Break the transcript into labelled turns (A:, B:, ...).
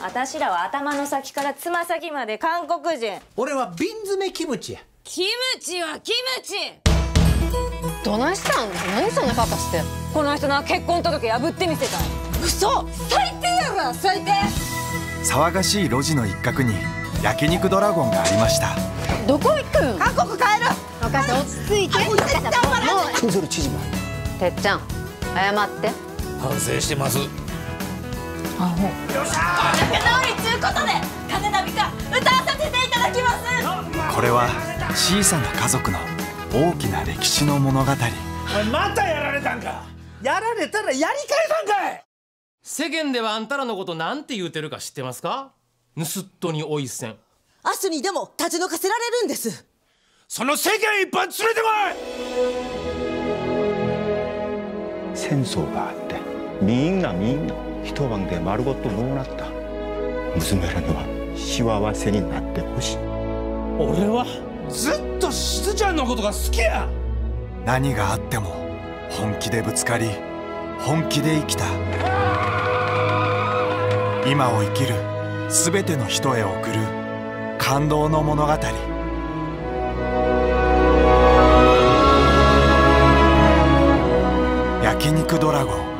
A: 私らは頭の先からつま先まで韓国人。
B: 俺は瓶詰めキムチや。
A: キムチはキムチ。
C: どないしたん？何そんなパパして
A: この人の結婚届破ってみせたい。嘘！最低やわ最低！
D: 騒がしい路地の一角に焼肉ドラゴンがありました。
C: どこ行くん？
A: 韓国帰る
C: お母さん落ち着いて。
B: クズル知事も。
C: てっちゃん謝って。
B: 反省してます
A: 仲直りちゅうことで金ナビか歌わさせていただきます。
D: これは小さな家族の大きな歴史の物語。
B: お前またやられたんか。やられたらやり返さんかい。
E: 世間ではあんたらのことなんて言うてるか知ってますか？盗っ人においせん
F: 明日にでも立ち退かせられるんです。
B: その世間一般連れてこい。
G: 戦争があってみんなみんな一晩で丸ごともうなった。娘らには幸せになってほしい。
B: 俺はずっとしずちゃんのことが好きや。
D: 何があっても本気でぶつかり本気で生きた。今を生きる全ての人へ送る感動の物語。焼肉ドラゴン。